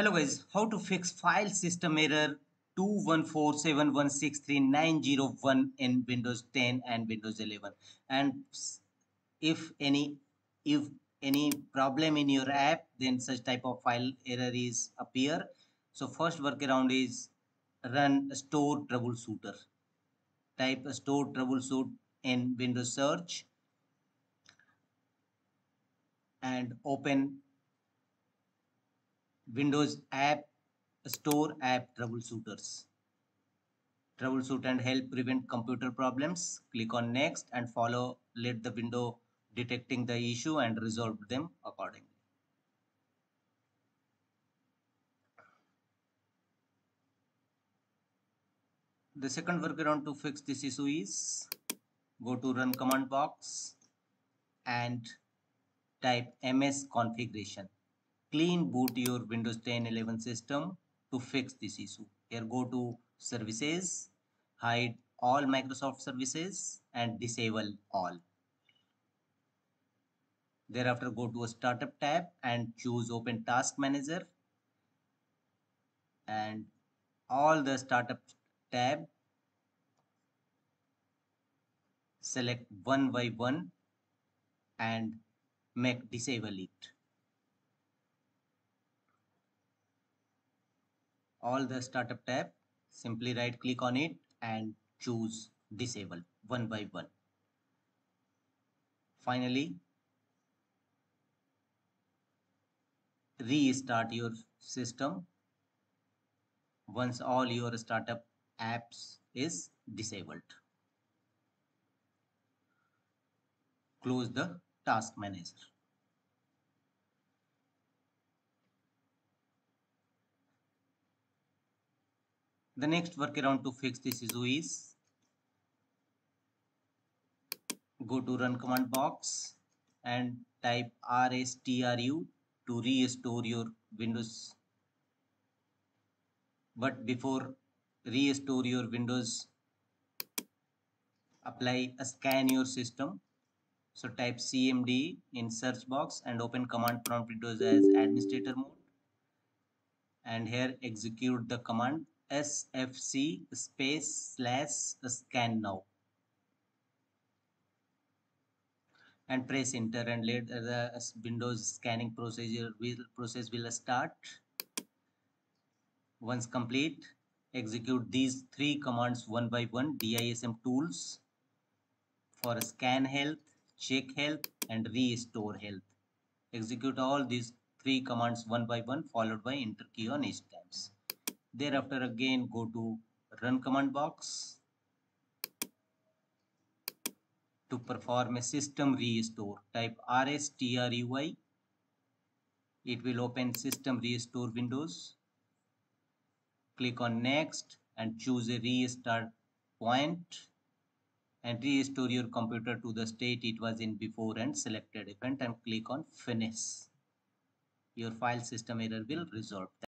Hello guys, how to fix file system error? 21471163901 in Windows 10 and Windows 11 and if any if any problem in your app then such type of file error is appear. So first workaround is run store troubleshooter. Type store troubleshoot in Windows search and open Windows App Store App Troubleshooters. Troubleshoot and help prevent computer problems. Click on next and follow let the window detecting the issue and resolve them accordingly. The second workaround to fix this issue is go to run command box and type ms configuration clean boot your Windows 10 11 system to fix this issue. Here go to services, hide all Microsoft services and disable all. Thereafter go to a startup tab and choose open task manager and all the startup tab select one by one and make disable it. All the startup tab simply right click on it and choose disable one by one. Finally restart your system. Once all your startup apps is disabled. Close the task manager The next workaround to fix this issue is go to run command box and type rstrui to restore your Windows. But before restore your Windows, apply a scan your system. So type cmd in search box and open command prompt windows as administrator mode and here execute the command sfc space slash scan now. And press enter and let the windows scanning procedure will process will start. Once complete execute these three commands one by one dism tools for scan health check health and restore health. Execute all these three commands one by one followed by enter key on each times Thereafter again go to run command box to perform a system restore. Type rstrui. It will open system restore windows. Click on next and choose a restart point and restore your computer to the state it was in before and selected event and click on finish. Your file system error will resolve.